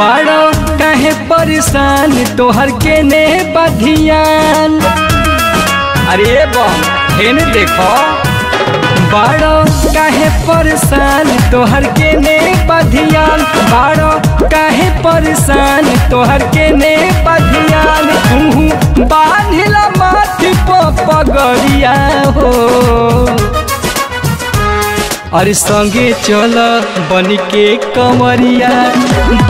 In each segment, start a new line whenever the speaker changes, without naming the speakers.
बड़ा कहे परेशान, तोहर के ने बधियान। अरे बम हेने देखो। बड़ा काहे परेशान, तोहर के ने बधियान। बड़ा काहे परेशान, तोहर के ने बधियान। तू बांधिला माथी पगड़िया हो। अरे संगे चल बन के कमरिया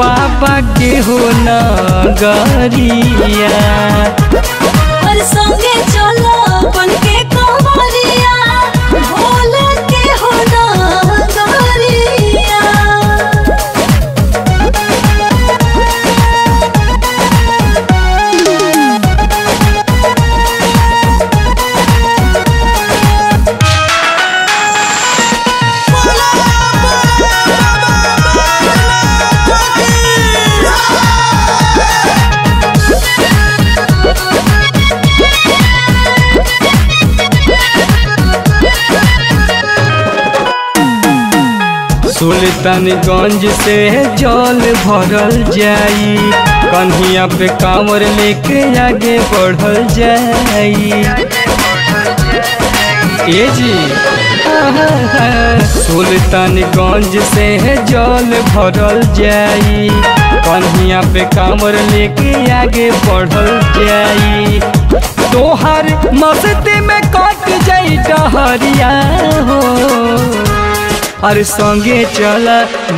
बाबा के हो न
और
सुल्तानगंज से जल भरल जाई। कन्हिया पे कांवर लेके आगे बढ़ल जाई। ए जी। सुल्तानगंज से जल भरल जाई। कन्हिया पे कांवर लेके आगे बढ़ल जाई। तोहर मस्ती में कट जाई डहरिया। अरे संगे चल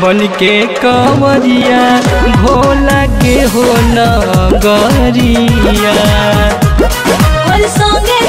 बन के कंवरिया भोला के हो नगरिया
और संगे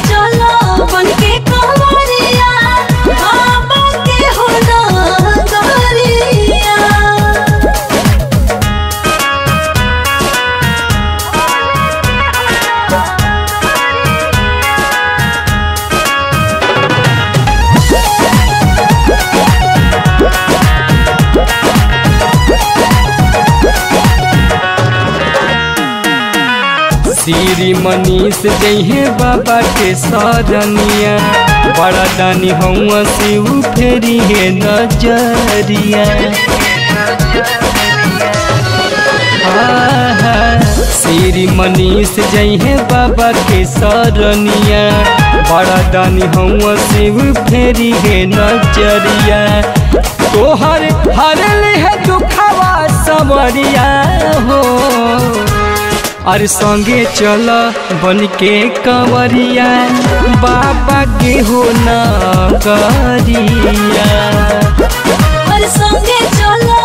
श्री मनीष जइहे बाबा के सरनिया बड़ा दानी हम शिव फेरी है नज़रिया श्री मनीष जइहे बाबा के सरनिया बड़ा दानी हम शिव फेरी है नज़रिया। तोहर हरल है दुखावा समरिया, हो। अरे संगे चल बन के कंवरिया। बाबा के हो नगरिया
और संगे चलो